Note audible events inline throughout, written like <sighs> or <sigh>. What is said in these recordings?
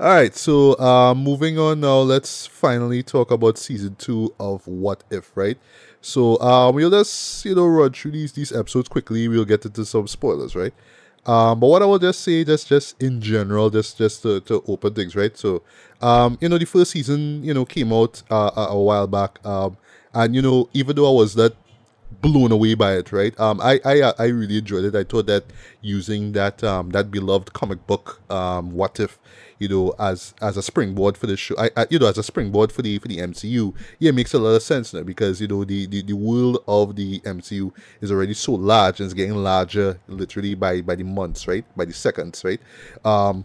All right, so uh, moving on now, let's finally talk about season two of What If, right? So um, we'll just you know run through these these episodes quickly. We'll get into some spoilers, right? Um, but what I will just say, just just in general, just just to, to open things, right? So, um, you know, the first season, you know, came out uh, a, a while back, um, and you know, even though I was that blown away by it, right? Um, I I uh, I really enjoyed it. I thought that using that um that beloved comic book um what if you know as as a springboard for the show, I, I you know as a springboard for the for the MCU, yeah, it makes a lot of sense now because you know the, the the world of the MCU is already so large and it's getting larger literally by by the months, right? By the seconds, right? Um,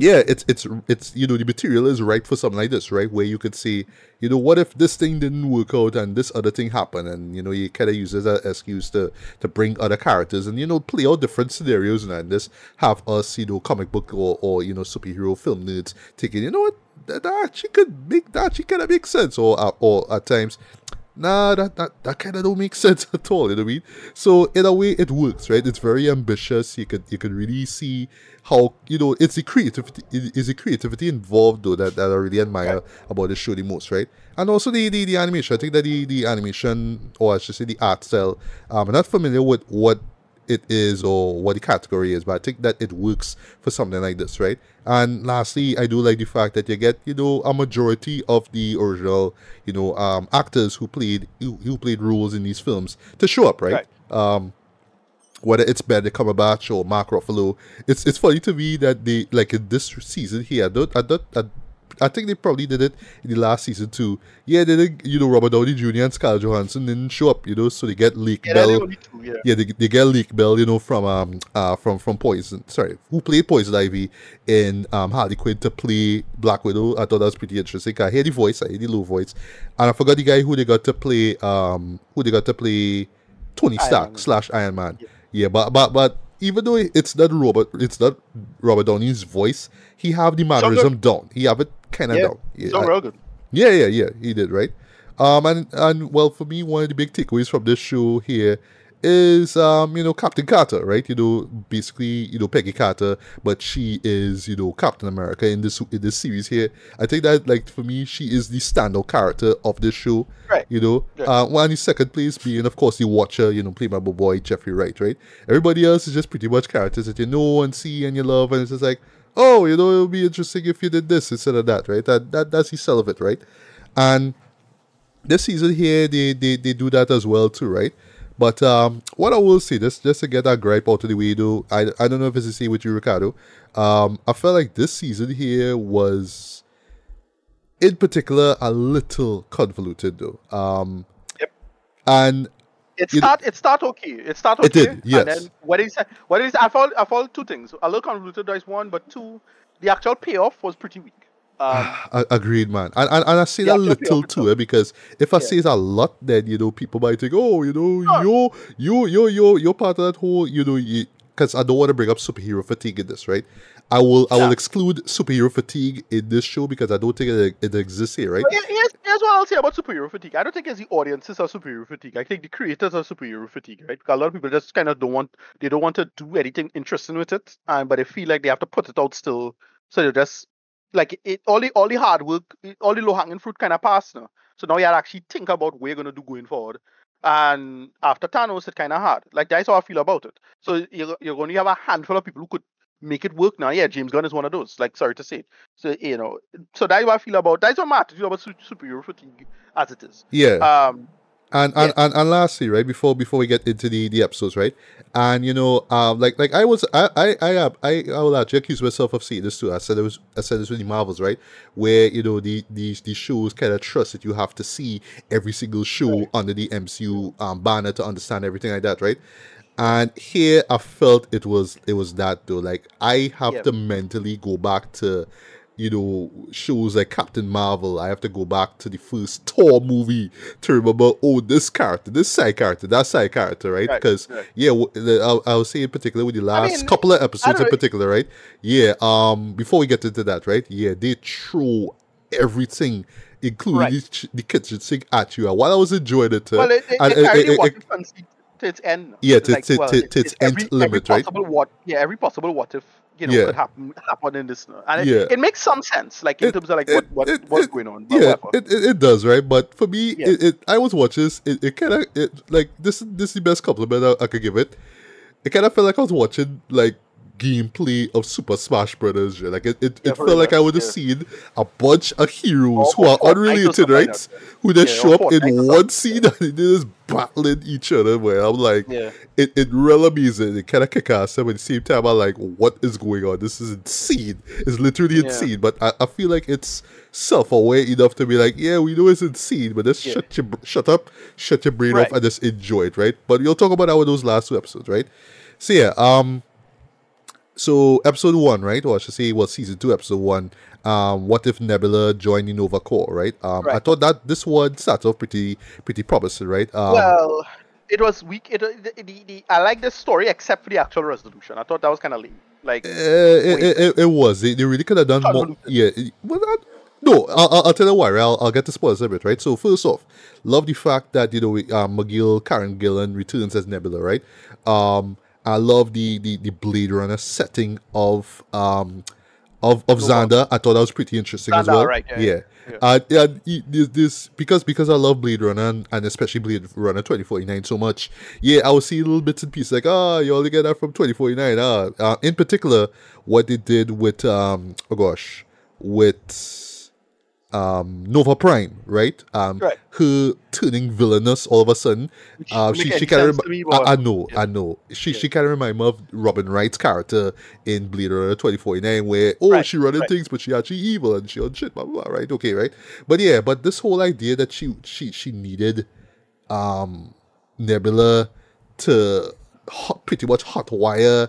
yeah, it's it's it's you know the material is right for something like this, right? Where you could say, you know, what if this thing didn't work out and this other thing happened, and you know you kind of use it as an excuse to to bring other characters and you know play out different scenarios and, and this have us you know comic book or or you know superhero film nerds taking you know what? That, that actually could make that actually kind of make sense. Or uh, or at times nah, that that, that kind of don't make <laughs> sense at all. You know what I mean? So in a way, it works, right? It's very ambitious. You could you could really see how you know it's the creativity is the creativity involved though that, that I really admire about the show the most, right? And also the, the the animation. I think that the the animation or I should say the art style. Um, I'm not familiar with what it is or what the category is, but I think that it works for something like this, right? And lastly, I do like the fact that you get, you know, a majority of the original, you know, um, actors who played who, who played roles in these films to show up, right? right. Um, whether it's Benedict Cumberbatch or Mark Ruffalo, it's it's funny to me that they like in this season here. I don't, I don't, I I think they probably did it in the last season too. Yeah, they did. You know, Robert Downey Jr. and Scarlett Johansson didn't show up. You know, so they get Lake yeah, Bell. Two, yeah, yeah they, they get Lake Bell. You know, from um uh from from Poison. Sorry, who played Poison Ivy in um Harley Quinn to play Black Widow. I thought that was pretty interesting. I hear the voice. I hear the low voice, and I forgot the guy who they got to play. Um, who they got to play Tony Stark slash Iron Man. Yeah. yeah, but but but even though it's not Robert, it's not Robert Downey's voice. He have the mannerism down. He have it kind of yeah. Yeah, so Rogan. Yeah, yeah, yeah. He did right. Um, and and well, for me, one of the big takeaways from this show here is um, you know, Captain Carter, right? You know, basically, you know, Peggy Carter, but she is, you know, Captain America in this in this series here. I think that like for me, she is the standout character of this show. Right. You know, yeah. uh, in second place being, of course, the Watcher. You know, played by my boy Jeffrey Wright, right? Everybody else is just pretty much characters that you know and see and you love, and it's just like, oh, you know, it would be interesting if you did this instead of that, right? That that that's the sell of it, right? And this season here, they they they do that as well too, right? But um, what I will say, just just to get that gripe out of the way, though, I, I don't know if it's the same with you, Ricardo. Um, I felt like this season here was, in particular, a little convoluted, though. Um, yep. And it start it start okay. It start okay. It did, yes. And then what is what is I found I found two things. A little convoluted is one, but two, the actual payoff was pretty weak. Um, <sighs> Agreed, man. And, and, and I say that little too, eh, because if I yeah. say a lot, then you know people might think, oh, you know, you're you you you you're part of that whole, you know, because I don't want to bring up superhero fatigue in this, right? I will I will exclude superhero fatigue in this show because I don't think it, it exists here, right? Here's, here's what I'll say about superhero fatigue. I don't think it's the audiences of superhero fatigue. I think the creators are superhero fatigue, right? Because a lot of people just kind of don't want they don't want to do anything interesting with it, um, but they feel like they have to put it out still, so they just like it all the all the hard work, all the low hanging fruit kind of passed now. So now you have to actually think about what you're gonna do going forward. And after Thanos, it's kind of hard. Like that's how I feel about it. So you're, you're going to have a handful of people who could make it work now. Yeah, James Gunn is one of those. Like, sorry to say. It. So you know, so that's what I feel about. That's what Matt feel about superhero fatigue as it is. Yeah. Um, and and, and and lastly, right before before we get into the the episodes, right? And you know, um, like like I was, I I I I, I will actually accuse myself of seeing this too. I said it was, I said this with the Marvels, right? Where you know the these these shows kind of trust that you have to see every single show right. under the MCU um, banner to understand everything like that, right? And here I felt it was it was that though. Like I have yep. to mentally go back to you know, shows like Captain Marvel, I have to go back to the first Thor movie to remember, oh, this character, this side character, that side character, right? Because, right, right. yeah, I, I was saying in particular with the last I mean, couple of episodes in particular, right? Yeah, um, before we get into that, right? Yeah, they throw everything including right. the, the kitchen sink at you. While I was enjoying it, uh, well, it, it, and, it, it, it, to its end. Yeah, to, like, to, well, to, to its every, end limit, every right? What, yeah, every possible what if you know Yeah. could happen happen in this, and Yeah. it, it makes some sense, like in It- terms of like it- what what it- what's it- going on. But yeah, it, it, it does, right? But for me, Yeah. it, it I was watching this, it, it kind of it like this this is the best compliment I, I could give it. It kind of felt like I was watching like gameplay of Super Smash Brothers. Like it, it, Yeah, it felt like I would have yeah. seen a bunch of heroes Or- who are Fortnite unrelated, something right? Who just Yeah, show up in one scene and they just battling each other. Where I'm like, it, it really amazing. It kind of kick ass. But at the same time, I'm like, what is going on? This is insane. It's literally insane. But I, I feel like it's self aware enough to be like, yeah, we know it's insane, but just shut your shut up, shut your brain Right. off, and just enjoy it, right? But we'll talk about our those last two episodes, right? So yeah, um, so episode one, right, or I should say, well, season two, episode one. Um, what if Nebula joined the Nova Corps, right? Um, I thought that this one started off pretty, pretty promising, right? Um, well, it was weak. It, the, the, the, I like the story except for the actual resolution. I thought that was kind of lame. Like, Uh, it, it, it, it was. They, they really could have done more. Yeah. Well, not, no, I'll, I'll- tell you why. right? I'll, I'll get to spoilers a bit, right? So first off, love the fact that you know um, McGill, Karen Gillan returns as Nebula, right? Um, I love the, the the Blade Runner setting of um of of Nova. Xandar. I thought that was pretty interesting as well. right, yeah, yeah. yeah. Uh, this, this because because I love Blade Runner and, and especially Blade Runner twenty forty nine so much. Yeah, I will see little bits and pieces like, ah, you only get that from twenty forty nine. Ah, uh, in particular, what they did with um, oh gosh, with um Nova Prime, right? Um, Right. her turning villainous all of a sudden. Which Uh, she she any can't sense rem- to me, I, I know, yeah. I know. She Yeah. she can remind me of Robin Wright's character in Blade Runner twenty forty nine, where oh Right, she running right. things, but she actually evil and she on shit, blah, blah blah. Right? Okay, right? But yeah, but this whole idea that she she she needed um Nebula to hot, pretty much hotwire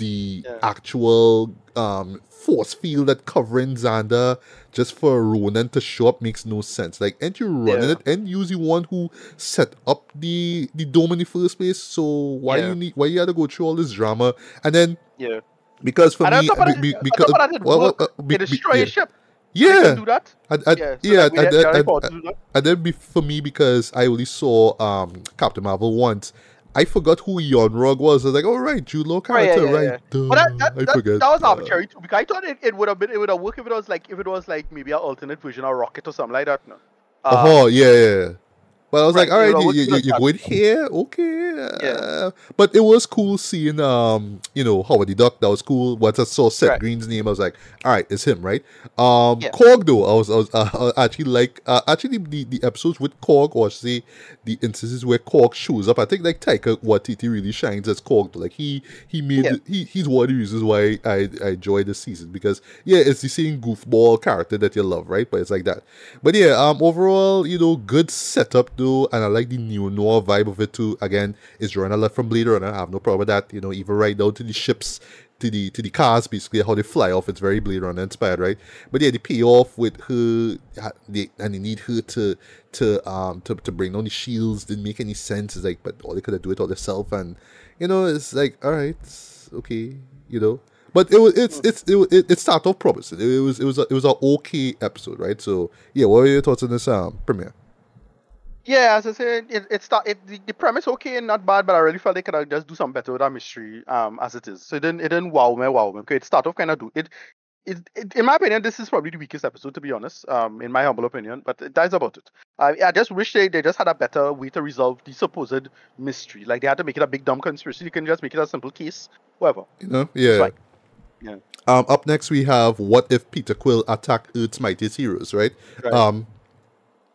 the Yeah. actual um force field that covering Xandar just for Ronan to show up makes no sense. Like, ain't you running Yeah. it and you the one who set up the the dome in the first place? So why Yeah. you need why you had to go through all this drama? And then yeah. because for And me, top of be- that, be- on because top of that, it well, uh, be- they be- destroy yeah, a ship. Yeah, do that. and, and, Yeah, so yeah, like, and, then- they had and- power to do that. and then be, for me because I only saw um Captain Marvel once. I forgot who Yon-Rogg was. I was like, oh right, Jude Law Right, yeah, character, yeah, right? yeah. Duh, But that, that, I that, forget. that was Uh, arbitrary too because I thought it, it would have been it would have worked if it was like if it was like maybe an alternate version of Rocket or something like that. No. Uh, Oh, yeah, yeah. But I was Right, like, all right, you you, you, you you, look you're going here? Okay. Yeah. Uh, but it was cool seeing, um, you know, Howard the Duck. That was cool. Once I saw Seth Right. Green's name, I was like, all right, it's him, right? Um, Yeah. Korg, though, I was, I was uh, actually like, uh, actually, the, the episodes with Korg, or I should say, the instances where Korg shows up, I think, like, Taika Waititi really shines as Korg. Like, he he made, Yeah. the- he he's one of the reasons why I, I enjoy this season because, yeah, it's the same goofball character that you love, right? But it's like that. But yeah, um, overall, you know, good setup and I like the new noir vibe of it too. Again, it's drawing a lot from Blade Runner. I have no problem with that. You know, even right down to the ships, to the to the cars, basically how they fly off. It's very Blade Runner inspired, right? But yeah, the payoff with her, they, and they need her to to um to, to bring down the shields didn't make any sense. It's like, but all they could have do it all themselves, and you know, it's like, all right, okay, you know. But it was it's it's it, it, it started off promising. It was it was a, it was an okay episode, right? So yeah, what were your thoughts on this um premiere? Yeah, as I said, it, it start it the, the premise okay and not bad, but I really felt they could have just do something better with that mystery um as it is. So it didn't it didn't wow me, wow me. Okay, it start off kind of do it, it. It, in my opinion, this is probably the weakest episode, to be honest. Um, in my humble opinion, but it that is about it. I, I just wish they, they just had a better way to resolve the supposed mystery. Like they had to make it a big dumb conspiracy. You can just make it a simple case, whatever. You know, yeah. Yeah. Um, up next we have what if Peter Quill attacked Earth's mightiest heroes, right? Right. Um,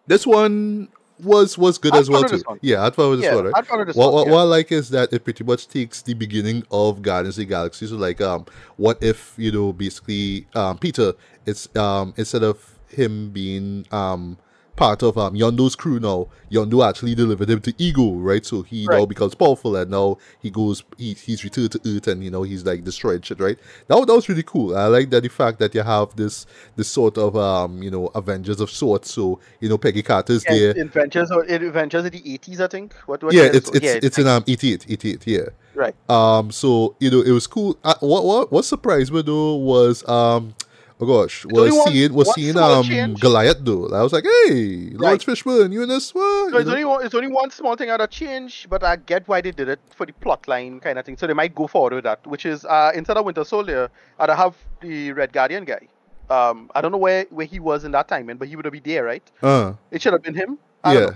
this one was was good I as well too. Yeah, I thought it was yeah, one, right? I followed this What, what, what I like is that it pretty much takes the beginning of Guardians of the Galaxy. So like, um, what if you know basically um Peter, it's um instead of him being um part of um Yondu's crew now, Yondu actually delivered him to Ego, right? So he now becomes powerful, and now he goes, he, he's returned to Earth, and you know he's like destroyed shit, right? That, that was really cool. I like that the fact that you have this this sort of um you know Avengers of sorts. So you know Peggy Carter's Yeah, there. Adventures or Adventures in the eighties, I think. What? what yeah, year it's was- it's it's in um 88, 88, yeah. right. Um, so you know, it was cool. Uh, what what what surprised me though was um, oh gosh, only was one- seeing was one seeing um change. Goliath though. I was like, hey, Laurence Fishburne, you in this? What? So it's only one, it's only one small thing out of change, but I get why they did it for the plot line kind of thing. So they might go forward with that, which is uh, instead of Winter Soldier, I'd have the Red Guardian guy. Um, I don't know where, where he was in that timing, but he would have been there, right? Uh, It should have been him. I yeah.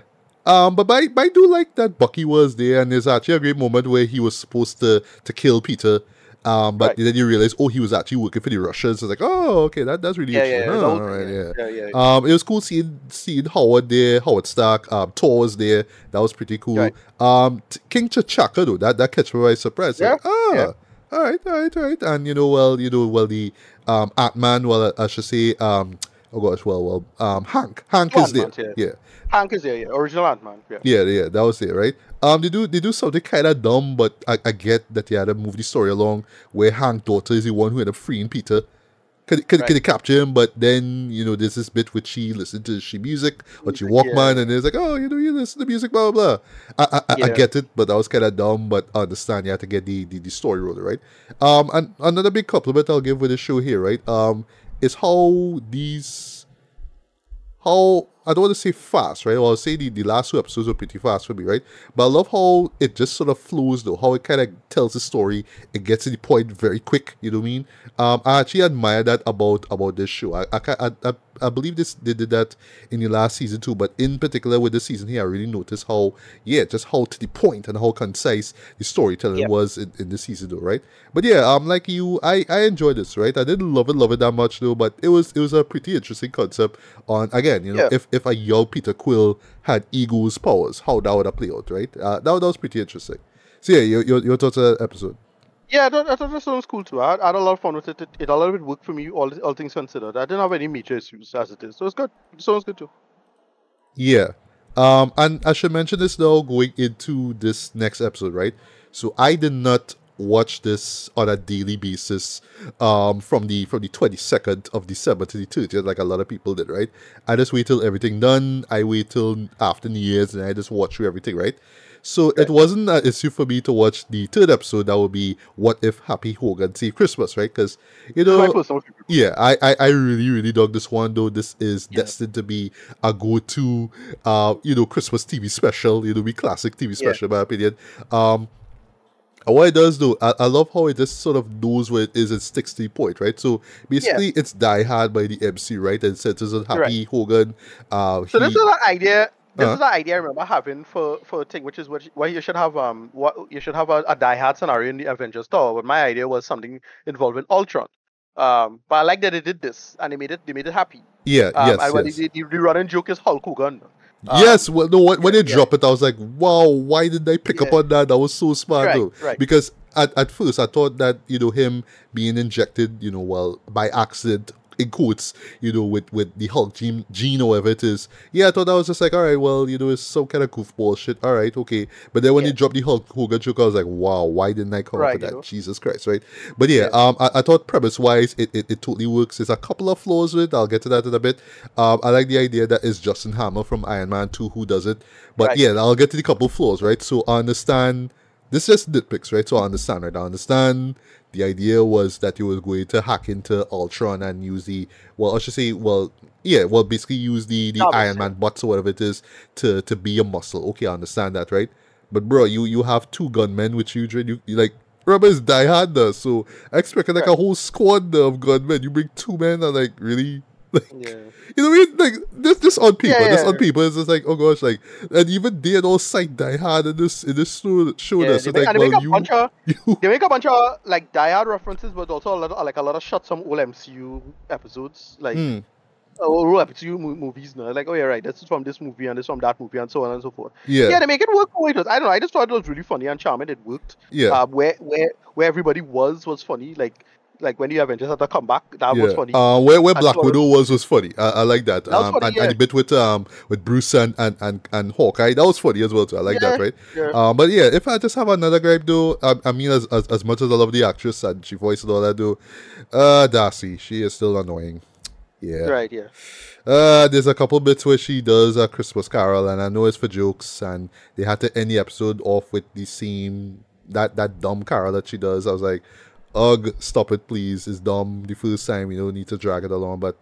Um, but I, but I do like that Bucky was there, and there's actually a great moment where he was supposed to to kill Peter. Um, but Right. then you realize, oh, he was actually working for the Russians. It's like, oh, okay, that, that's really Yeah, interesting. yeah. Alright, yeah. yeah, yeah, yeah. Um, it was cool seeing seeing Howard there, Howard Stark, um, Thor was there. That was pretty cool. Right. Um, King T'Chaka though, that that catch me by surprise. Like, Yeah, ah, yeah. all right, all right, all right. And you know, well, you know, well, the um Ant Man, well, I should say, um, oh gosh, well, well, um, Hank, Hank is there. Ant-Man, yeah. Hank is there, yeah. Original Ant Man. Yeah. Yeah, yeah, that was it, right? Um, they do they do something kind of dumb, but I, I get that they had to move the story along where Hank daughter is the one who ended up freeing Peter. Could, could, could they capture him? But then you know there's this bit where she listened to she music or she Walkman, yeah. and it's like, oh, you know, you listen to music, blah blah. blah. I I, I- I get it, but that was kind of dumb. But I understand you have to get the, the the story rolling, right? Um, and another big compliment I'll give with the show here, right? Um, is how these how I don't want to say fast, right? Well, I'll say the, the last two episodes were pretty fast for me, right? But I love how it just sort of flows though, how it kind of tells the story. It gets to the point very quick, you know what I mean? Um, I actually admire that about about this show. I I, I, I, I believe this they did that in the last season too, but in particular with this season here, I really noticed how yeah, just how to the point and how concise the storytelling Yep. was in, in this season though, right? But yeah, um, like you, I I enjoyed this, right? I didn't love it, love it that much though, but it was it was a pretty interesting concept. On again, you know, Yeah. if if a young Peter Quill had Ego's powers, how that would have played out, right? Uh, that, that was pretty interesting. So yeah, your your, your thoughts on that episode? Yeah, I thought that sounds cool too. I, I had a lot of fun with it. It, it a lot of it worked for me, all all things considered. I didn't have any major issues as it is, so it's good. It sounds good too. Yeah. Um, and I should mention this though, going into this next episode, right? So I did not watch this on a daily basis um from the from the 22nd of December to the 30th like a lot of people did right I just wait till everything done I wait till after New Year's and I just watch through everything right so it wasn't an issue for me to watch the third episode that would be what if Happy Hogan Save Christmas right because you know yeah, I, I, I really, really dug this one though. This is destined to be a go-to uh, you know, Christmas TV special, you know, be classic TV special in my opinion. Um what it does though, I, I love how it just sort of knows where it is and sticks to the point, right? So basically it's Die Hard by the MC, right? And centers on Happy Right. Hogan. Uh So he- this is an idea. This Uh-huh. is an idea I remember having for for a thing, which is what why you should have um what you should have a, a Die Hard scenario in the Avengers Tower. But my idea was something involving Ultron. Um, but I like that they did this and they made it they made it happy. yeah, Um, yes, and yes. the, the, the running joke is Hulk Hogan. Um, yes, well, no, when, when they yeah. drop it, I was like, wow, why did I pick up on that? That was so smart, Right, though. right. Because at, at first, I thought that, you know, him being injected, you know, well, by accident, in quotes, you know, with, with the Hulk gene, gene or whatever it is. Yeah, I thought that was just like, all right, well, you know, it's some kind of goofball shit. All right, okay. But then when Yeah. they dropped the Hulk Hogan joke, I was like, wow, why didn't I come up Right, with that? know. Jesus Christ, right? But yeah, Yeah. um, I, I thought premise wise, it, it, it totally works. There's a couple of flaws with it. I'll get to that in a bit. Um, I like the idea that it's Justin Hammer from Iron Man 2 who does it. But Right. yeah, I'll get to the couple flaws, right? So I understand. This is just nitpicks, right? So I understand, right? I understand the idea was that you were going to hack into Ultron and use the, well, I should say, well, yeah, well, basically use the, the Iron. Man bots or whatever it is to to be a muscle. Okay, I understand that, right? But bro, you you have two gunmen which you. You, you like remember it's Die Hard, so I expected like a whole squad of gunmen. You bring two men and like really. <laughs> Like, Yeah. you know what I mean? Like this, this on people, Yeah, this on people. It's just like, oh gosh, like, and even they had all sight Die Hard in this in this show. show Yeah, this. they It's make, like, and they make well, a you, bunch of <laughs> you, they make a bunch of like Die Hard references, but also a lot of, like a lot of shots from old MCU episodes, like uh, old MCU movies. Now, like oh yeah, right, this is from this movie and this from that movie and so on and so forth. yeah, Yeah, they make it work for it was. I don't know. I just thought it was really funny and charming. It worked. yeah, Uh, where where where everybody was was funny. Like like when the Avengers had to come back, that was funny. Uh, where where Black Widow was was funny. I, I like that. That um, funny, and, yeah. and the bit with um with Bruce and and and, and Hawkeye that was funny as well too. I like that, right? yeah. Um, but yeah, if I just have another gripe though, I, I mean, as, as as much as I love the actress and she voiced all that though, uh, Darcy, she is still annoying. Yeah. Right. Yeah. Uh, there's a couple bits where she does a Christmas Carol, and I know it's for jokes, and they had to end the episode off with the same that that dumb carol that she does. I was like, ugh, stop it, please. It's dumb. The first time, you know, need to drag it along. But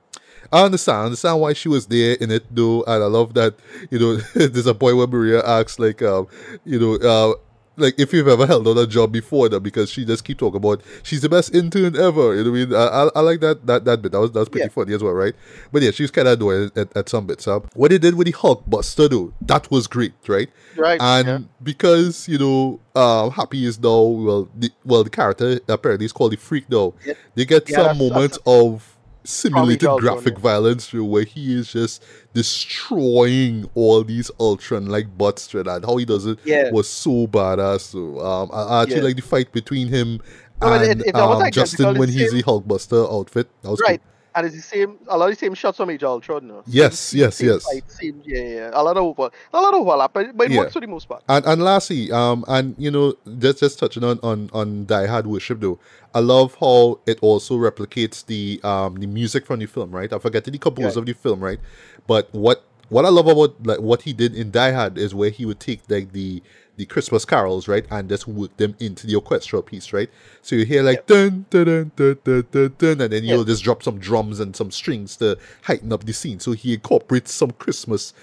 I understand. I understand why she was there in it, though. And I love that, you know, <laughs> there's a point where Maria asks, like, um, you know, uh, like if you've ever held on a job before that because she just keep talking about she's the best intern ever. You know what I mean? I, I, I like that that that bit. That was that was pretty Yeah. funny as well, right? But yeah, she's kind of annoying at, at some bits. Huh? What they did with the Hulk Buster though, that was great, right? Right. And yeah. because you know, uh, Happy is now well, the well the character apparently is called the Freak now. Yeah. They get some that's- moments of simulated graphic one, violence through where he is just destroying all these Ultron like butts and that. How he does it Yeah. was so badass. So um, I, I actually Yeah. like the fight between him No, but it- and um, Justin when he's the Hulkbuster outfit. That was cool. And it's the same, a lot of the same shots from of Ultron. No? Yes, yes, same yes. Fight, same, yeah, yeah. A lot of over, a lot of overlap, but, but it Yeah. works for the most part. And and lastly, um, and you know, just just touching on on on Die Hard Worship though, I love how it also replicates the um the music from the film, right? I forget the composer Yeah. of the film, right? But what what I love about like what he did in Die Hard is where he would take like the the Christmas carols, right, and just work them into the orchestral piece, right? So you hear like dun dun dun dun dun dun, dun and then you'll just drop some drums and some strings to heighten up the scene. So he incorporates some Christmas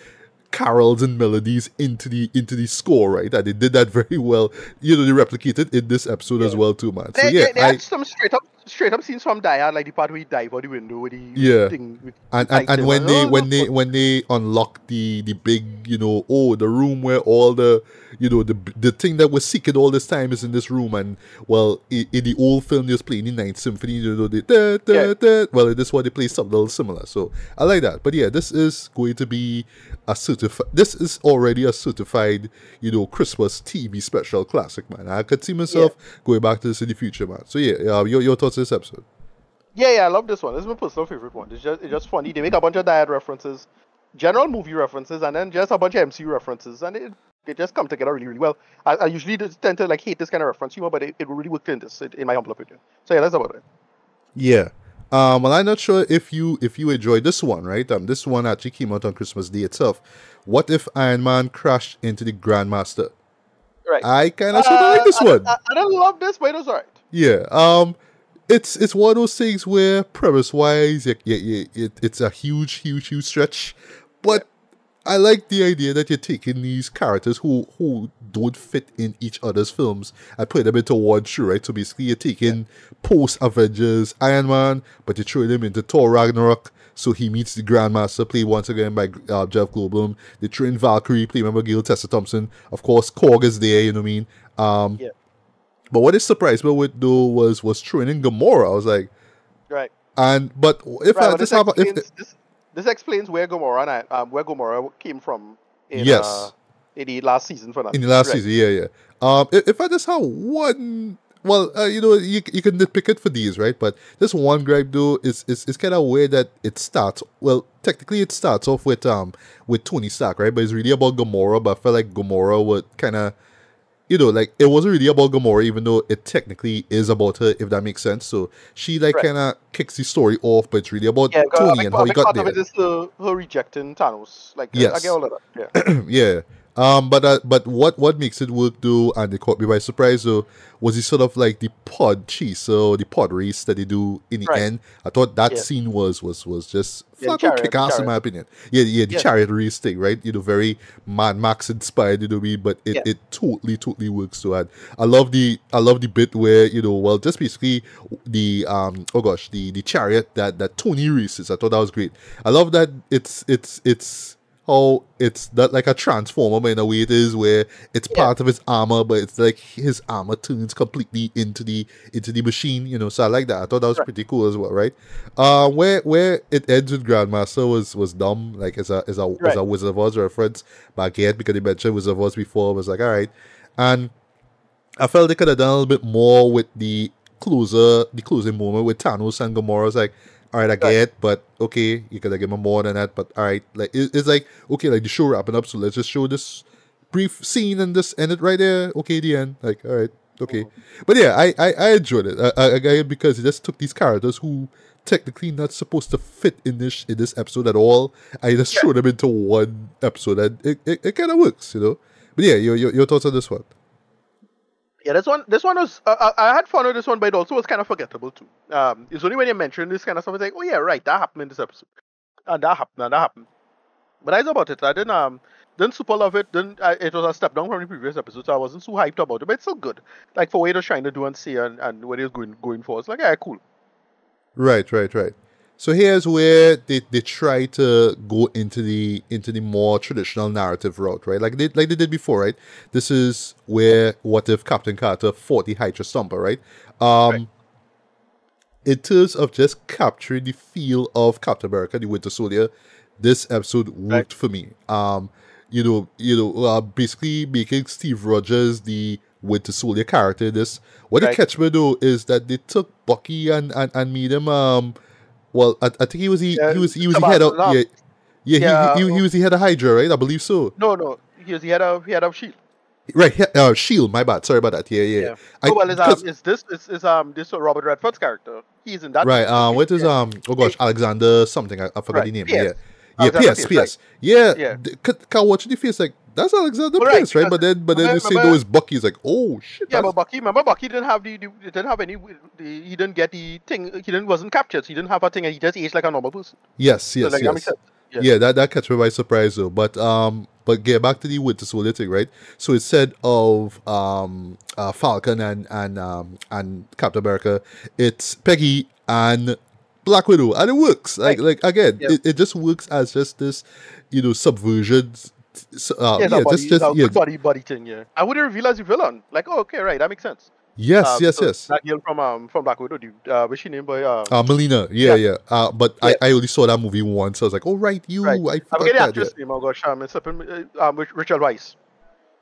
carols and melodies into the into the score, right? And they did that <laughs> very well. You know, they replicated in this episode as well too, man. So They, yeah, they, they I, had some straight up, straight up scenes from Die Hard, like the part where he dive out the window with the Yeah. thing. With and and, and when they Oh, when they when they unlock the the big you know oh the room where all the you know the the thing that we're seeking all this time is in this room and well in, in the old film they was playing the ninth symphony you know the da, da, Yeah. da. well in this one they play something a little similar so I like that but yeah this is going to be a certified this is already a certified you know Christmas TV special classic man I could see myself going back to this in the future man so yeah uh, your, your thoughts this episode Yeah, yeah, I love this one. This is my personal favorite one. It's just it's just funny. They make a bunch of diet references, general movie references, and then just a bunch of MCU references, and it they just come together really, really well. I, I usually tend to like hate this kind of reference humor, but it, it really worked in this, in my humble opinion. So yeah, that's about it. Yeah. Um, well, I'm not sure if you if you enjoyed this one, right? Um, this one actually came out on Christmas Day itself. What if Iron Man crashed into the Grandmaster? Right. I kind of sort of like this I, one. I, I don't love this, but it was alright. Yeah. Um, it's it's one of those things where premise wise, yeah, yeah, yeah, it, it's a huge, huge, huge stretch, but I like the idea that you're taking these characters who who don't fit in each other's films and putting them into one show, right? So basically, you're taking post Avengers Iron Man, but you're throwing him into Thor Ragnarok. So he meets the Grandmaster, played once again by uh, Jeff Goldblum. They throw in Valkyrie, played by Gail Tessa Thompson. Of course, Korg is there. You know what I mean? Um, Yeah. But what it surprised me with do was was throwing in Gamora. I was like, Right. and but if right I but just this have if this, this explains where Gamora and I, um, where Gamora came from. In, Yes. Uh, in the last season for that. in the last Right. season, yeah, yeah. Um, if, if I just have one, well, uh, you know, you you can nitpick it for these, right? But this one gripe though is is, is kind of weird that it starts. Well, technically it starts off with um with Tony Stark, right? But it's really about Gamora. But I felt like Gamora would kind of. You know, like it wasn't really about Gamora, even though it technically is about her, if that makes sense. So she like Right. kind of kicks the story off, but it's really about Yeah, Tony big, and how he got part there. of it is her rejecting Thanos. Like, I- I get all of that. Yeah. <clears throat> yeah. Um, but uh, but what what makes it work though, and they caught me by surprise though, was the sort of like the pod chase, so the pod race that they do in the Right. end. I thought that Yeah. scene was was was just Yeah, fucking kick ass in my opinion. Yeah, yeah, the Yeah. chariot race thing, right? You know, very Mad Max inspired, you know mean? But it, it totally totally works so and I love the I love the bit where you know well just basically the um oh gosh the the chariot that that Tony races. I thought that was great. I love that it's it's it's how it's not like a transformer but in a way it is where it's Yeah. part of his armor but it's like his armor turns completely into the into the machine you know so i like that i thought that was Right. pretty cool as well right uh where where it ends with grandmaster was was dumb like as a as a as a wizard of oz reference but again because they mentioned wizard of oz before I was like all right and I felt they could have done a little bit more with the closer, the closing moment with Thanos and Gamora. Like, all right, I get, it, but okay, you could have given me more than that. But all right, like it, it's like okay, like the show wrapping up, so let's just show this brief scene and just end it right there. Okay, the end. Like all right, okay. Mm-hmm. But yeah, I I, I enjoyed it. I, I, I it because it just took these characters who technically not supposed to fit in this in this episode at all. I just threw them into one episode, and it, it, it kind of works, you know. But yeah, your, your your thoughts on this one? Yeah, this one, this one was. Uh, I I had fun with this one, but it also was kind of forgettable too. Um, it's only when you mention this kind of stuff, it's like, oh yeah, right, that happened in this episode, and that happened, and that happened. But I about it. I didn't um didn't super love it. Didn't I, it was a step down from the previous episode, so I wasn't so hyped about it. But it's still good. Like for what it was trying to do and see and, and what it was going going for. It's like yeah, cool. Right, right, right. So here's where they, they try to go into the into the more traditional narrative route, right? Like they like they did before, right? This is where what if Captain Carter fought the Hydra Stomper, right? Um Right. in terms of just capturing the feel of Captain America, the Winter Soldier, this episode worked for me. Um, you know, you know, uh, basically making Steve Rogers the Winter Soldier character. This what Right. they catch me though is that they took Bucky and and, and made him um, well, I, I think he was the Yeah, he was he was the head of yeah. Yeah, Yeah, he, he, he was the head of Hydra, right? I believe so. No, no, he was he had a he had a shield. Right, he, uh, Shield. My bad. Sorry about that. Yeah, yeah. Yeah. I- oh well, is um is this is, is um this Robert Redford's character? He's in that. Right. Um. What is Yeah. um? Oh gosh, Alexander something. I, I forgot Right, the name. Pierce. Yeah. Yeah. Alexander Pierce. Pierce, Pierce. Yeah. Yeah. can watch the face like that's Alexander Well, right, Pierce, right? But then, but then remember- you say those though it's Bucky. It's like, oh shit. Yeah, that's- but Bucky, remember Bucky didn't have the, the he didn't have any the, he didn't get the thing he didn't wasn't captured. So he didn't have a thing and he just aged like a normal person. yes, So, yes, like, that yes. sense. Yeah. Yeah, that that catch me by surprise though. But um, but get back to the Winter Soldier thing, right? So it said of um, uh, Falcon and and um and Captain America, it's Peggy and Black Widow, and it works. Like Right. like again, Yeah. it, it just works as just this, you know, subversion. Uh, Yeah, yeah, body, just just yeah, body body thing. Yeah, I would reveal as a villain. Like, oh, okay, right, that makes sense. yes, Um, yes, so yes. That girl from um from Black Widow, dude. Uh, what's she name? By uh, Uh, Melina, yeah, yeah. Uh, but Yeah. I, I only saw that movie once. I was like, oh right, you. Right. I I forgot forget the that. yeah. actress name. Oh gosh, um, it's slipping. uh, Um, Rachel Weisz.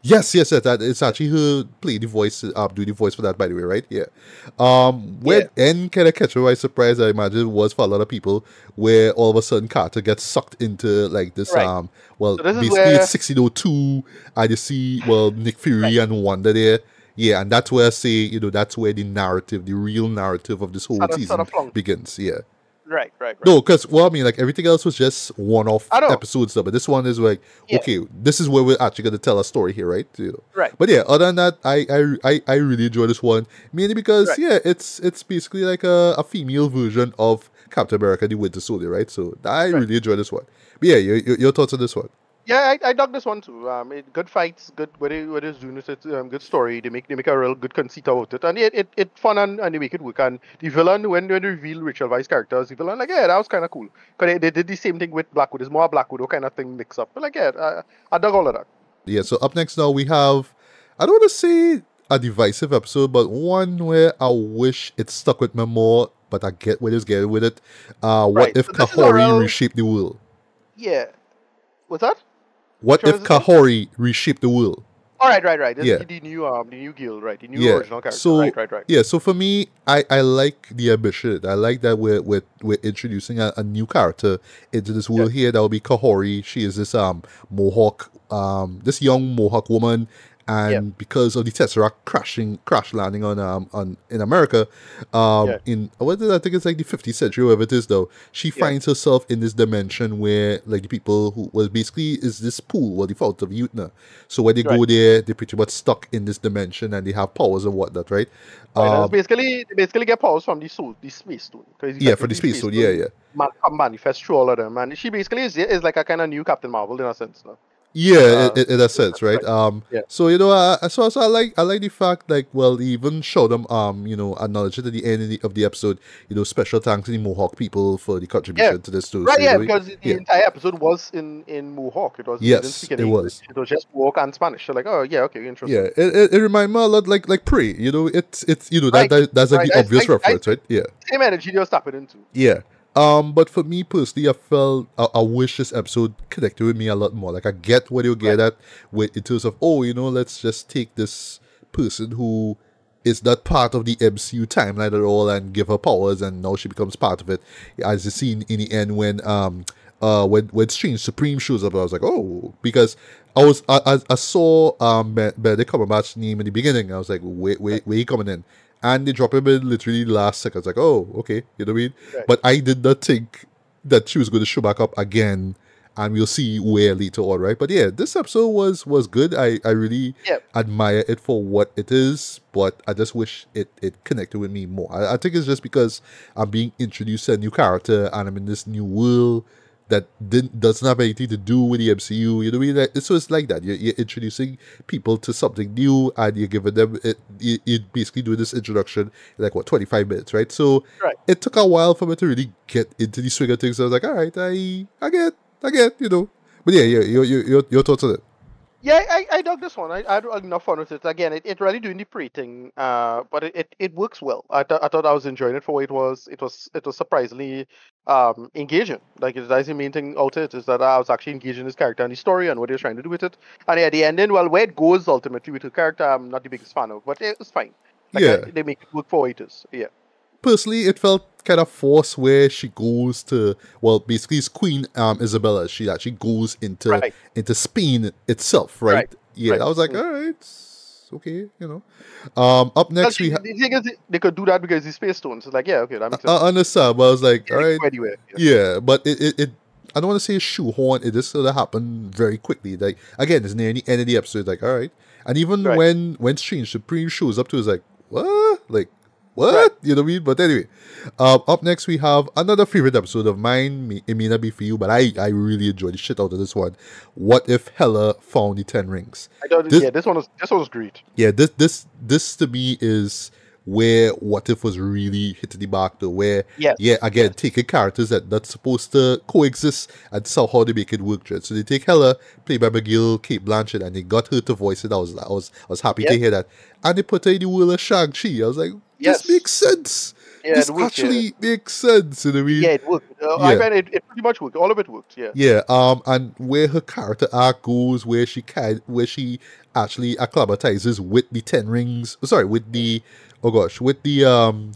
Yes, yes, yes. That it's actually who played the voice, uh, do the voice for that, by the way, right? Yeah. Um, when end kind of catch me by surprise, I imagine was for a lot of people, where all of a sudden Carter gets sucked into like this. Right. Um, well, So this is basically where- it's sixteen oh two. I just see well Nick Fury and Wanda there. Yeah, and that's where I say you know that's where the narrative, the real narrative of this whole season begins. Yeah. Right, right, right. No, because well, I mean, like everything else was just one-off episodes, though. But this one is like, Yeah. okay, this is where we're actually going to tell a story here, right? You know. Right. But yeah, other than that, I I, I, I really enjoy this one mainly because Right. yeah, it's it's basically like a, a female version of Captain America: The Winter Soldier, right? So I really enjoy this one. But yeah, your, your, your thoughts on this one? Yeah, I, I dug this one too. Um, it, good fights, good what it what it's doing is it's um, good story. They make they make a real good conceit about it, and it it, it fun and, and they make it work. And the villain when when they reveal Rachel Weisz characters, the villain like yeah that was kind of cool. Cause they, they did the same thing with Black Widow. It's more a Black Widow kind of thing mix up. But like yeah, I, I dug all of that. Yeah. So up next now we have I don't want to say a divisive episode, but one where I wish it stuck with me more. But I get where it's getting with it. Uh, what Right, if so is Kahori real- reshaped the world? Yeah, what's that? What if one is this Kahori reshaped the world? All right, right, right. This Yeah. is the new um the new guild, right? The new Yeah. original character. So right, right, right. yeah. So for me, I I like the ambition. I like that we're we're, we're introducing a, a new character into this world here. That will be Kahori. She is this um Mohawk um this young Mohawk woman. And Yeah. because of the Tesseract crashing, crash landing on um on in America, um Yeah. in what did I think it's like the 50th century, whatever it is though, she Yeah. finds herself in this dimension where like the people who was basically is this pool or the fault of Utna. So when they go there, they're pretty much stuck in this dimension and they have powers and whatnot, right? Right, Um, basically they basically get powers from the soul, the space stone. yeah, for the effectively space suit, yeah, yeah. Man, come manifest through all of them, and she basically is is like a kind of new Captain Marvel in a sense. No? Yeah, Uh, in, in a sense, right? Um, Yeah. so you know, I, so so I like I like the fact like well, even show them um, you know, acknowledge it at the end of the, of the episode. You know, special thanks to the Mohawk people for the contribution to this too. Right, so, yeah, know, because the yeah. entire episode was in in Mohawk. It was Yes, it was. It was just Mohawk and Spanish. So like, oh yeah, okay, interesting. Yeah, it, it, it reminds me a lot like like Prey. You know, it's it's you know that, Right, that that's like right. the I- obvious I- I- reference, right? Yeah. Same energy was tapping into. Yeah. Um, but for me personally, I felt I, I wish this episode connected with me a lot more. Like I get what you get at with in terms of oh, you know, let's just take this person who is not part of the MCU timeline at all and give her powers, and now she becomes part of it. As you see in, in the end when um uh when when Strange Supreme shows up, I was like oh because I was I I, I saw um Ben- Benedict Cumberbatch's name in the beginning. I was like wait wait where he coming in. And they drop him in literally the last seconds. Like, oh, okay, you know what I mean? Right. But I did not think that she was going to show back up again and we'll see where later on, right? But yeah, this episode was was good. I I really Yeah. admire it for what it is, but I just wish it it connected with me more. I, I think it's just because I'm being introduced to a new character and I'm in this new world that didn't doesn't have anything to do with the MCU. You know what I mean? So it's like that. You're, you're introducing people to something new, and you're giving them it. You, you basically doing this introduction in like what 25 minutes, right? So Right. it took a while for me to really get into the swing of things. I was like, all right, I I get, I get, you know. But yeah, yeah, your your your, your thoughts on it? Yeah, I, I dug this one. I, I had enough fun with it. Again, it, it really doing the pre-thing, uh, but it, it, it works well. I, th- I thought I was enjoying it for what it was. It was it was surprisingly um, engaging. Like it- that's the main thing out of it is that I was actually engaging this character and the story and what he was trying to do with it. And yeah, the ending, well, where it goes ultimately with the character, I'm not the biggest fan of, but it was fine. Like, Yeah. I- they make it work for what it is. Yeah. Personally it felt kind of forced where she goes to well basically it's queen um isabella she actually goes into Right. into spain itself right, Right, yeah right. i was like Mm. all right it's okay you know um up Well, next we the have the thing is, they could do that because the space stones. It's like, yeah, okay, that makes sense. i understand but i was like Yeah, all right anywhere. Yeah. yeah but it, it, it I don't want to say a shoehorn. It just sort of happened very quickly. Like again, it's near the end of the episode. Like all right, and even when when Strange Supreme shows up to, it's like what, like what, Right. you know what I mean? But anyway, um, up next we have another favorite episode of mine. Me- It may not be for you, but I I really enjoyed the shit out of this one. What if Hela found the ten rings? I thought, This- yeah, this one was this one was great. yeah, this this this to me is where What If was really hitting the mark though, where Yes, yeah, again, taking characters that not supposed to coexist and somehow they make it work. Right? So they take Hela, played by McGill, Cate Blanchett, and they got her to voice it. I was I was I was happy to hear that. And they put her in the world of Shang-Chi. I was like, Yes. this makes sense. Yeah, this it worked, yeah. actually makes sense. You know what I mean? Yeah, it worked. Uh, I mean, it, it pretty much worked. All of it worked. Yeah. Yeah, um, and where her character arc goes, where she can, where she actually acclimatizes with the Ten Rings. Sorry, with the oh gosh, with the um,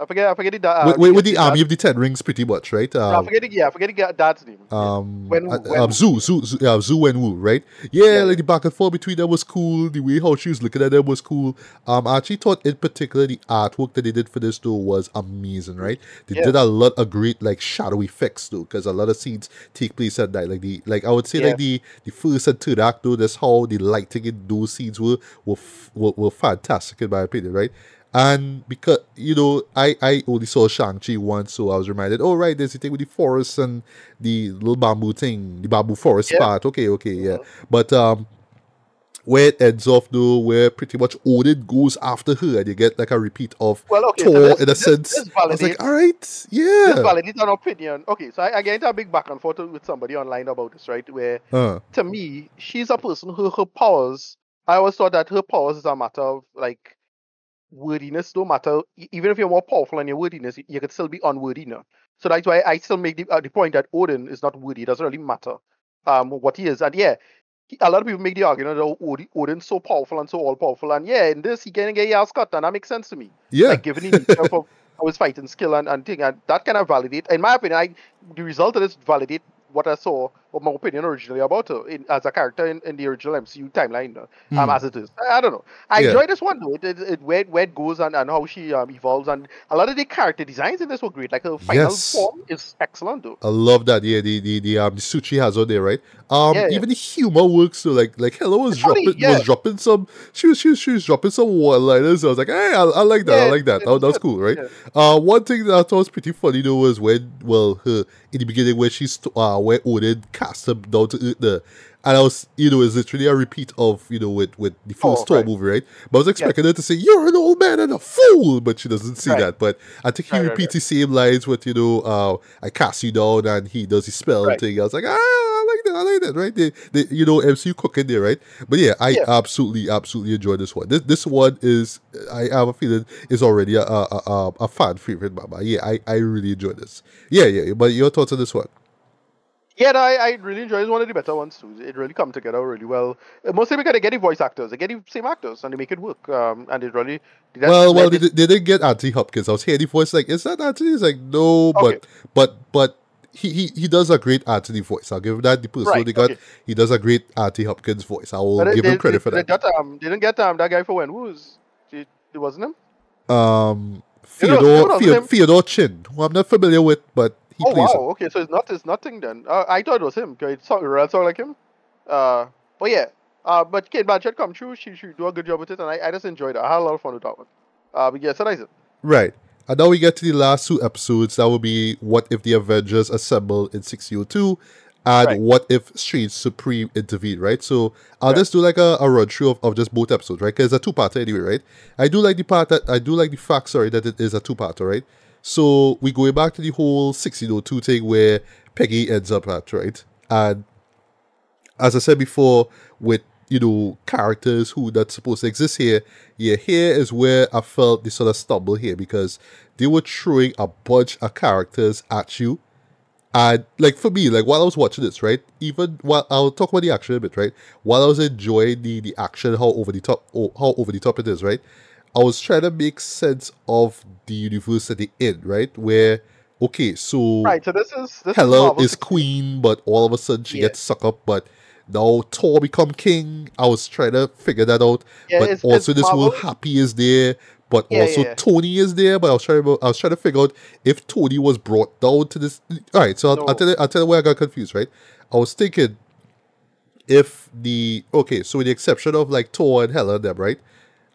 I forget. I forget the. da- Uh, with, with, with the dad- army of the Ten Rings, pretty much, right? I Um, forget the. Yeah, I forget the dad's name. Um, Wenwu, uh, Wenwu. um, Zhu, Zhu, Zhu, yeah, Zhu and Wu, right? Yeah, Yeah, like the back and forth between them was cool. The way how she was looking at them was cool. Um, I actually thought in particular the artwork that they did for this though was amazing, right? They Yeah. did a lot of great like shadow effects though, because a lot of scenes take place at night. Like the like I would say Yeah. like the the first and third act though, that's how the lighting in those scenes were were f- were, were fantastic in my opinion, right? And because you know, I I only saw Shang Chi once, so I was reminded. Oh right, there's the thing with the forest and the little bamboo thing, the bamboo forest Yeah. part. Okay, okay, yeah. But um, where it ends off though, where pretty much Odin goes after her, and you get like a repeat of Well, okay, so Thor this- in a this- sense. this I was like, all right, This yeah, validates an opinion. Okay, so I, I get into a big back and forth with somebody online about this, right? Where uh, to me, she's a person who her powers. I always thought that her powers is a matter of like wordiness. Don't matter. Even if you're more powerful than your wordiness, you, you could still be unworthy. No? So that's why I still make the, uh, the point that Odin is not worthy. It doesn't really matter um what he is. And yeah, he- a lot of people make the argument that Odin, Odin's so powerful and so all powerful. And yeah, in this he can get ass cut, and that makes sense to me. yeah, Like given the nature of, his fighting skill and, and thing, and that kind of validate. In my opinion, I the result of this validate what I saw my opinion originally about her in, as a character in, in the original MCU timeline, uh, um, as it is. I, I don't know. I Yeah. enjoy this one though. It, it, it where, where it goes and, and how she um, evolves, and a lot of the character designs in this were great. Like her final Yes. form is excellent though. I love that. Yeah, the the the um the suit she has on there, right? Um, Yeah, yeah. even the humor works. So like like Hela was It's funny, dropping yeah. was dropping some. She was she was she was dropping some one liners. I was like, hey, I, I like that. I like that. That, that was cool, right? yeah. Uh, one thing that I thought was pretty funny though was when well her in the beginning where she's uh where Odin cast him down to there. And I was, you know, it's literally a repeat of, you know, with, with the first Oh, Thor right. movie, right? But I was expecting her to say, You're an old man and a fool, but she doesn't see Right. that. But I think he Right, repeats the same lines with, you know, uh, I cast you down and he does his spell thing. I was like, ah, I like that, I like that, right? They, they, you know, MCU cooking there, right? But yeah, I Yeah. absolutely, absolutely enjoy this one. This this one is, I have a feeling, is already a a, a, a- a fan favorite, Mama. Yeah, I, I really enjoy this. Yeah, yeah, but your thoughts on this one? Yeah, no, I, I really enjoy it. It's one of the better ones too. It really come together really well. Uh, Mostly because they get the voice actors, they get the same actors, and they make it work. Um, and it really. well, well, they, they didn't get Anthony Hopkins. I was hearing the voice like, is that Anthony? He's like, no, Okay. but but but he, he he does a great Anthony voice. I'll give him that. The person Right, they got, okay. he does a great Anthony Hopkins voice. I will they- give they, him credit they, for they that. Got, um, they didn't get um, that guy for when was it, wasn't him. um, You know- you know Theodore him- Theodore Chin, who I'm not familiar with, but he oh plays wow, okay, so it's not it's nothing then. Uh, I thought it was him. It sound, it sound like him. Uh, but yeah, uh, but Cate Blanchett come true. She she do a good job with it, and I, I just enjoyed it. I had a lot of fun with that one. Uh, but yeah, so that's it. it. Right. And now we get to the last two episodes. That will be what if the Avengers assemble in 602 and Right. what if Strange Supreme intervene, right? So I'll Right. just do like a, a run through of, of just both episodes, right? Because it's a two parter anyway, right? I do like the part that I do like the fact, sorry, that it is a two parter, right? So we going back to the whole 1602 thing where Peggy ends up at, right? And as I said before, with you know characters who that's supposed to exist here, yeah, here is where I felt the sort of stumble here because they were throwing a bunch of characters at you, and like for me, like while I was watching this, right, even while I'll talk about the action a bit, right, while I was enjoying the the action, how over the top, oh, how over the top it is, right, I was trying to make sense of the university in, right, where okay, so Right. So this is this Hela Marvel is queen, but all of a sudden she Yeah. gets sucked up. But now Thor become king. I was trying to figure that out. Yeah, but it's- also it's this whole Marvel- Happy is there, but Yeah, also. Tony is there. But I was trying to I was trying to figure out if Tony was brought down to this. All right, so I'll, I'll tell you I'll tell you where I got confused. Right, I was thinking if the okay, so with the exception of like Thor and Hela them, right?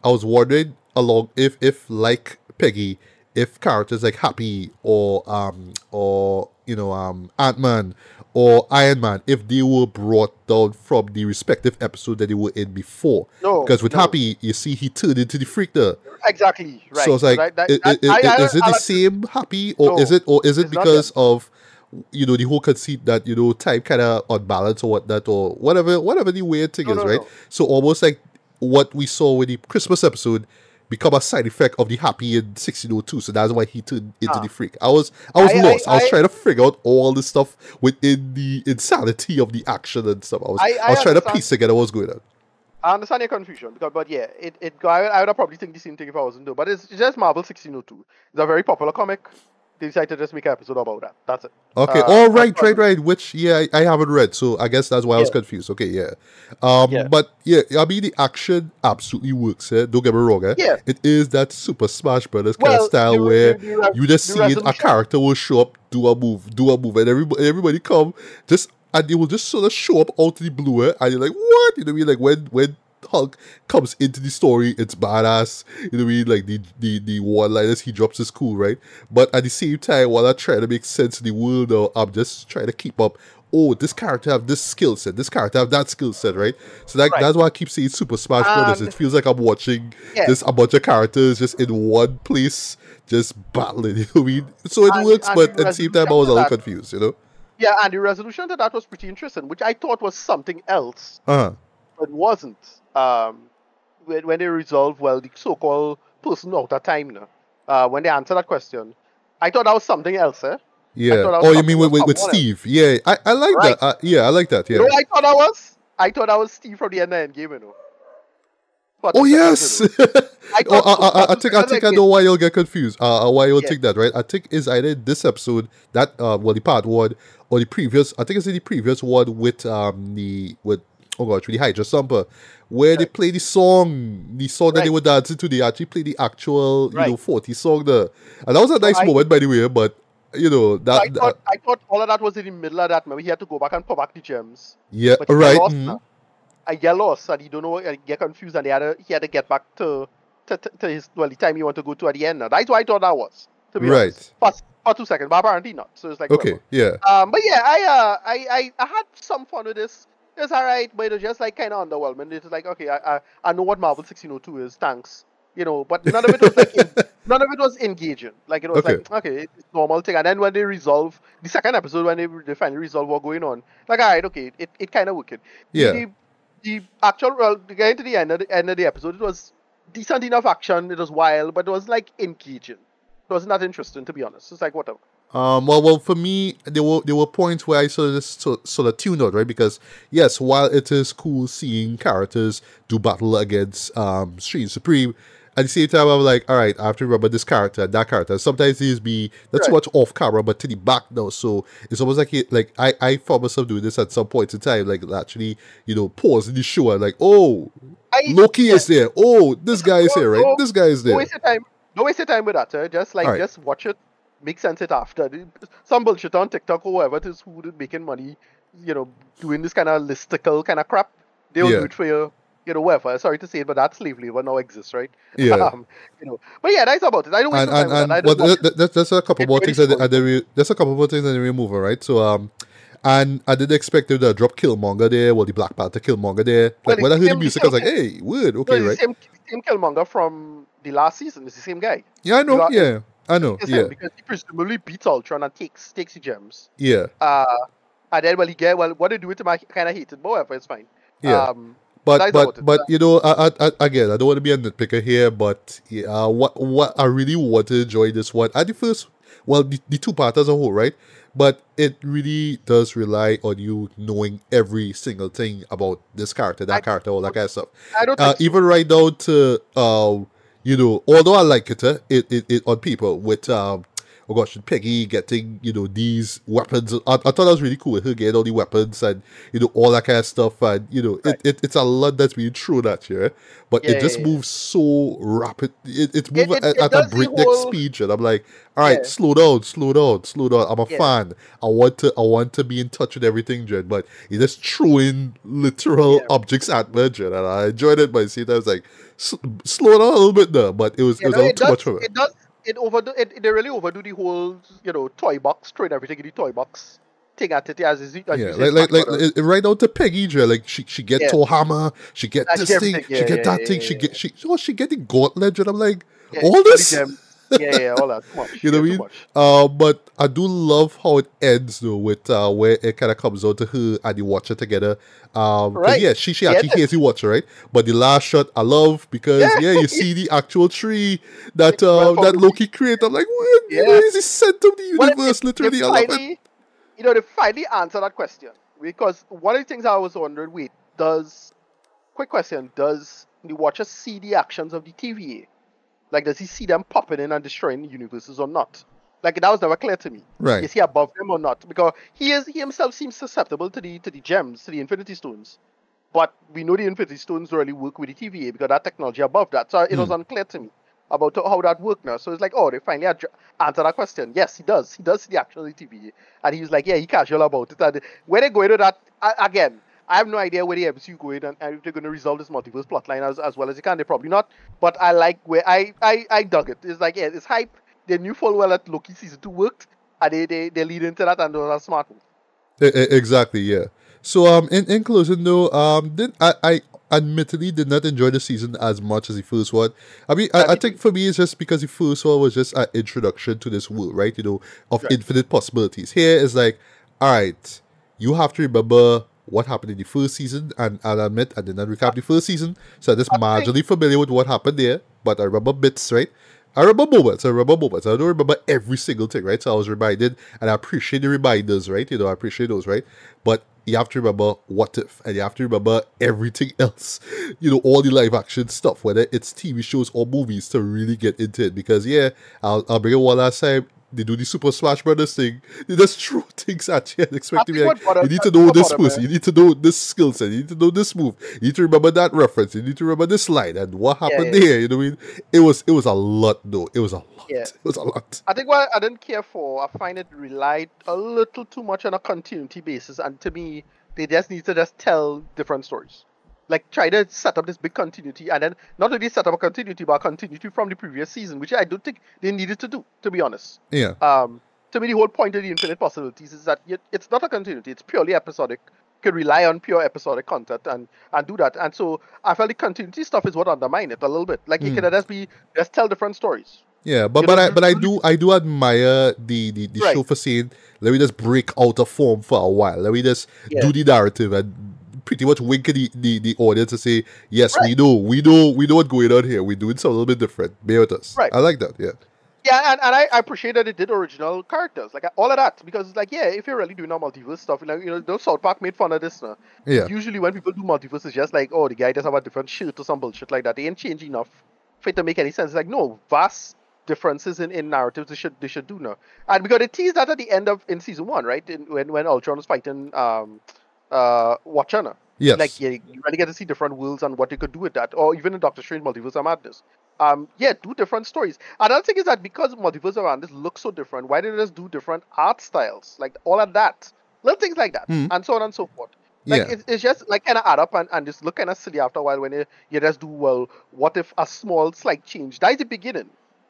I was wondering along if if like Peggy, if characters like Happy or um or you know um Ant Man or Iron Man, if they were brought down from the respective episode that they were in before. No, because with no. Happy, you see he turned into the freak there. Exactly. Right. so it's like, right, that- i- i- I- i- I- is it I the same Happy or No, is it or is it because of you know the whole conceit that you know time kind of unbalanced or whatnot or whatever whatever the weird thing No, is right so almost like what we saw with the christmas episode become a side effect of the happy in 1602 so that's why he turned into Ah. the freak i was i was I- I- lost I, was I- trying to figure out all the stuff within the insanity of the action and stuff i was i, I- I was trying to piece together what's going on I understand your confusion, because, but yeah, it, it I, would- I would have probably think the same thing if I wasn't doing. But it's just Marvel 1602. It's a very popular comic. They decided to just make an episode about that. That's it. Okay. Uh, oh, that's right, right. Which, yeah, I, I haven't read, so I guess that's why I was Yeah. confused. Okay, yeah. Um, Yeah. but yeah, I mean, the action absolutely works. Eh? Don't get me wrong. Eh? Yeah. It is that Super Smash Brothers kind of style the- where the- the re- you just see it, a character will show up, do a move, do a move, and everybody, everybody come just and they will just sort of show up out of the blue, eh? and you're like, what? You know what I mean? Like when when Hulk comes into the story, it's badass. You know what I mean? Like the the the one liners he drops is cool, right? But at the same time, while I try to make sense of the world, though, I'm just trying to keep up. Oh, this character have this skill set. This character have that skill set, right? So that, Right. that's why I keep saying Super Smash Brothers. And- It feels like I'm watching Yeah. just a bunch of characters just in one place, just battling. <laughs> You know what I mean? So it And- works, and but at the same time, I was a little confused. You know? Yeah, and the resolution to that was pretty interesting, which I thought was something else, Uh huh. but wasn't. Um, when, when they resolve, well, the so-called person out of time, know, uh, when they answer that question, I thought that was something else, eh? Yeah. thought that was Oh, you mean with, with, with with someone else. Steve? Yeah, I, I like Right. that. Uh, yeah, I like that. Yeah. You know I thought that was? I thought that was Steve from the end of Endgame, you know. For Oh yes. seconds, you know. <laughs> I oh, I, I, I think I think I know why you'll get confused. Uh, uh, why you'll Yeah. think that, right? I think is either this episode that uh, well, the part one or the previous. I think it's in the previous one with um the with oh gosh, with the Hydra Stomper, where they play the song, the song that they were dancing to. They actually play the actual you know forty song there, and that was a nice I- moment by the way. But you know that, I thought, I thought all of that was in the middle of that. Maybe he had to go back and put back the gems. yeah, But right. lost now. I get lost and he don't know, and get confused, and he had to, he had to get back to, to, to, to his well, the time he want to go to at the end. Now that's why I thought that was. To be Right. honest. For, for two seconds, but apparently not. So it's like Okay. whatever. Yeah. Um, but yeah, I uh, I, I, I had some fun with this. It's alright, but it was just like kind of underwhelming. It's like okay, I, I I know what Marvel 1602 is. Thanks, you know, but none of it was like <laughs> en- none of it was engaging. Like it was Okay. like okay, it's normal thing. And then when they resolve the second episode, when they, they finally resolve what's going on, like alright, okay, it, it kind of working. Yeah. The, the actual well, getting to the end of the end of the episode, it was decent enough action. It was wild, but it was like engaging. It wasn't that interesting, to be honest. It's like whatever. Um, well, well, for me, there were there were points where I sort of just sort, sort of tuned out, right? Because yes, while it is cool seeing characters do battle against um Strange Supreme, at the same time, I'm like, all right, I have to remember this character, that character. Sometimes these be too Right. much off camera, but to the back now. So it's almost like it, like I I found myself doing this at some point in time, like actually, you know, pause in the show and like, oh, I, Loki yeah. is there. Oh, this guy is here, right? This guy is there. Don't waste your time. Don't waste your time with that, sir. Just like Alright. just watch it. Make sense it after. Some bullshit on TikTok or whoever it is who is making money, you know, doing this kind of listicle kind of crap. They'll Yeah. do it for you, you know, whatever. Sorry to say it, but that slave labor now exists, right? Yeah. <laughs> Um, you know, but yeah, that's about it. I don't waste and and, and that. I well, just watch th- th- there's a couple more things that shows. and then we, there's a couple more things we move on, right? So um, and I didn't expect them to drop Killmonger there, well the Black Panther Killmonger there. Well, Like when I heard the music, I was like, hey, word, No, okay, it's right? the same, same Killmonger from the last season. It's the same guy. Yeah, I know, got- yeah, I know, yeah, because he presumably beats Ultron and takes takes the gems. yeah, Uh, and then well, he get well, what they do with him, I kind of hate it, but whatever, it's fine. yeah. Um, But but but you know, I, I, I, again, I don't want to be a nitpicker here, but yeah, uh, what what I really want to enjoy this one at the first, well, the, the two parts as a whole, right? But it really does rely on you knowing every single thing about this character, that I- character, all that kind of stuff. I don't Uh, think so. even right down to uh, you know, although I like it, uh, it, it, it on people with um, oh gosh, Peggy getting you know these weapons. I, I thought that was really cool. Her getting all the weapons and you know all that kind of stuff, and you know Right. it, it, it's a lot that's being thrown at you, eh? but Yeah, it just yeah, moves so rapid. It, it's moving it- at, it at a breakneck whole- speed, and I'm like, all right, slow down, slow down, slow down. I'm a fan. I want to, I want to be in touch with everything, Jen. But you just throwing literal objects at me, Jen, and I enjoyed it. But same I was like, slow down a little bit there. But it was, it was no, all it too does, much for me. It does. It overdo. It, they really overdo the whole, you know, toy box, throwing everything in the toy box thing at it as, as Yeah, say, like like like it- right down to Peggy, Jen. Like she she get Yeah. Hammer, she get this thing, everything. she get yeah, that yeah, thing, yeah, she yeah. get she oh she get the gauntlet, and I'm like, Yeah, all this. Yeah, yeah, all that. Much. <laughs> You know yeah, what I mean? Uh, but I do love how it ends though, with uh, where it kind of comes out to her and the Watcher together. Um, Right. yeah, she she actually hears the Watcher, right? But the last shot I love because yeah, Yeah. you see the actual tree that Well, uh, from that Loki created. I'm like, what? Yeah. Where is the center of the Well, universe? they- Literally, I love it. You know, they finally answer that question because one of the things I was wondering: wait, does quick question? Does the watcher see the actions of the TVA? Like, does he see them popping in and destroying universes or not? Like that was never clear to me. Right. Is he above them or not? Because he is he himself seems susceptible to the to the gems, to the Infinity Stones. But we know the Infinity Stones really work with the TVA because that technology above that. So it was hmm. unclear to me about how that worked now. So it's like, oh, they finally ad- answer that question. Yes, he does. He does see the actual TVA. And he was like, yeah, he casual about it. And when they go into that, again, I have no idea where the MCU going and, and if they're going to resolve this multiverse plotline as, as well as they can. They're probably not. But I like where I, I, I dug it. It's like, yeah, it's hype. They knew full well that Loki season 2 worked. And they, they, they lead into that and those are smart Exactly, yeah. So um in, in closing though, um did I, I admittedly did not enjoy the season as much as the first one. I mean I, I think for me it's just because the first one was just an introduction to this world, right? You know, of Right. infinite possibilities. Here is like, alright, you have to remember what happened in the first season and I'll admit I did not recap the first season, so I'm just marginally familiar with what happened there, but I remember bits, right? I remember moments. I remember moments. I don't remember every single thing, right? So I was reminded, and I appreciate the reminders, right? You know, I appreciate those, right? But you have to remember what if, and you have to remember everything <laughs> else. You know, all the live action stuff, whether it's TV shows or movies, to really get into it. Because yeah, I'll, I'll bring it one last time. They do the Super Smash Brothers thing. They just throw <laughs> things at you and expect to be like, you need to know this person, you need to know this skill set, you need to know this move, you need to remember that reference, you need to remember this line and what happened yeah. there. You know what I mean? It was it was a lot though. It was a lot. Yeah. It was a lot. I think what I didn't care for, I find it relied a little too much on a continuity basis, and to me, they just need to just tell different stories. Like try to set up this big continuity, and then not only set up a continuity, but a continuity from the previous season, which I don't think they needed to do, to be honest. Yeah. Um, to me, the whole point of the infinite possibilities is that it- it's not a continuity; it's purely episodic. You can rely on pure episodic content and and do that. And so I felt the continuity stuff is what undermined it a little bit. Like you can just be just tell different stories. Yeah, but You but know, I but I do I do admire the the, the Right. show for saying let me just break out of form for a while. Let me just Yeah. do the narrative and pretty much wink at the, the, the audience to say, yes, we Right. know, we know, we know what's going on here. We're doing something a little bit different. Bear with us. Right. I like that. Yeah. Yeah, and, and I, I appreciate that it did original characters, like all of that, because it's like, yeah, if you're really doing a multiverse stuff, like you know, those South Park made fun of this. Now. Yeah. Usually, when people do multiverse, it's just like, oh, the guy does have a different shirt or some bullshit like that. They ain't change enough for it to make any sense. It's like, no, vast differences in, in narratives they should they should do now. And because they teased that at the end of in season one, right? In, when when Ultron was fighting um uh Watcher. now. Yes. Like yeah, you really get to see different worlds and what you could do with that, or even in Doctor Strange Multiverse of Madness. um, yeah, do different stories. Another thing is that because multiverse around this looks so different, why did they just do different art styles? Like all of that. Little things like that. Hmm. And so on and so forth. Like Yeah. it's, it's just like kind of add up and, and just look kind of silly after a while when you, you just do well. What if a small slight change? That is the beginning,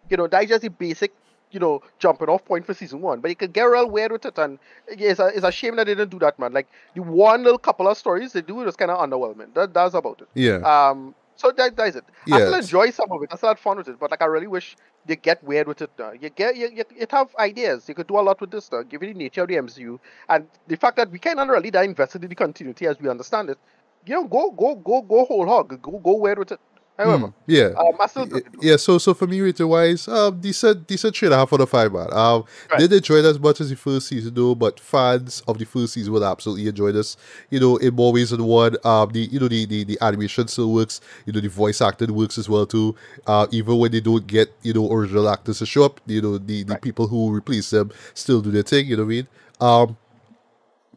you know. That is just the basic, you know, jumping off point for season one. But you can get real weird with it, and it's a, it's a shame that they didn't do that, man. Like the one little couple of stories they do it was kind of underwhelming. That that's about it. Yeah. Um, so that, that is it. I still enjoy some of it. I still had fun with it, but like I really wish they get weird with it. Now. You get you, you, you have ideas. You could do a lot with this, now, given the nature of the MCU and the fact that we cannot really that invested in the continuity as we understand it. You know, go go go go whole hog. Go go weird with it. However, Mm, yeah. um, I still yeah, so so for me rating wise, um decent decent a half out of five man. Um Right. didn't enjoy it as much as the first season though, but fans of the first season will absolutely enjoy this. You know, in more ways than one. Um the you know the, the the animation still works, you know, the voice acting works as well too. Uh even when they don't get, you know, original actors to show up, you know, the, the Right. people who replace them still do their thing, you know what I mean? Um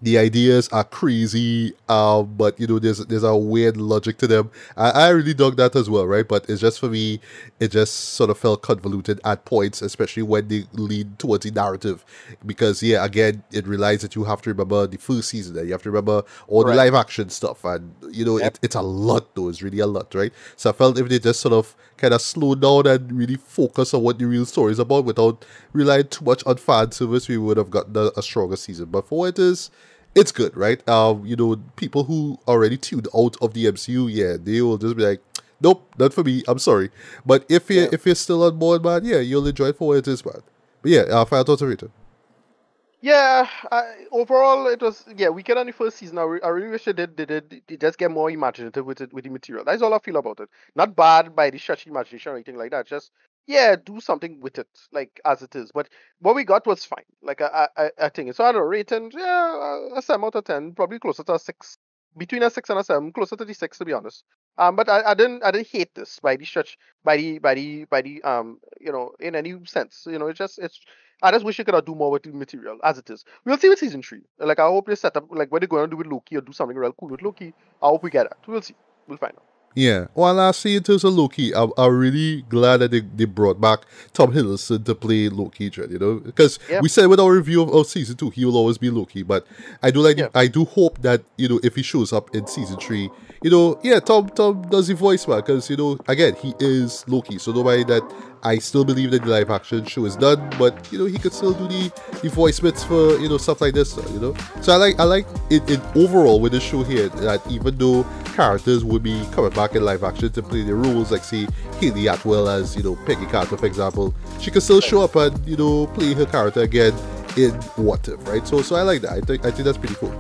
the ideas are crazy, um, but you know, there's there's a weird logic to them. I, I really dug that as well, right? But it's just for me, it just sort of felt convoluted at points, especially when they lead towards the narrative. Because yeah, again, it relies that you have to remember the first season, and you have to remember all the live action stuff, and you know, Yep. it, it's a lot though. It's really a lot, right? So I felt if they just sort of kind of slow down and really focus on what the real story is about without relying too much on fan service, we would have gotten a, a stronger season. But for what it is, it's good, right? Um, you know, people who already tuned out of the MCU, yeah, they will just be like, <tsk> nope, not for me. I'm sorry. But if you Yeah. if you're still on board, man, yeah, you'll enjoy it for what it is, man. But yeah, uh, final thoughts Rita. Yeah, I, overall it was yeah weekend on the first season. I, re- I really wish they did they did they just get more imaginative with it with the material. That's all I feel about it. Not bad by the stretch imagination or anything like that. Just yeah, do something with it like as it is. But what we got was fine. Like I I, I- think so. I don't rate and yeah a seven out of ten, probably closer to a six, between a six and a seven, closer to the six to be honest. Um, but I, I didn't I didn't hate this by the stretch by the by the by the um you know in any sense. You know it's just it's I just wish you could do more with the material as it is. We'll see with season three. Like I hope they set up like what they're going to do with Loki or do something real cool with Loki. I hope we get that. We'll see. We'll find out. Yeah. Well, lastly, in terms of Loki, I'm, I'm really glad that they, they brought back Tom Hiddleston to play Loki, you know? Because Yep. we said with our review of, of season two, he will always be Loki. But I do like, Yep. I do hope that, you know, if he shows up in season three, you know, yeah, Tom Tom does the voice, man. Because, you know, again, he is Loki. So nobody that I still believe that the live action show is done, but, you know, he could still do the, the voice bits for, you know, stuff like this, you know? So I like, I like it, overall with the show here that even though characters would be coming back in live action to play their roles, like say Hayley Atwell as you know Peggy Carter, for example, she can still show up and you know play her character again in What If, right? So, so I like that. I think I think that's pretty cool.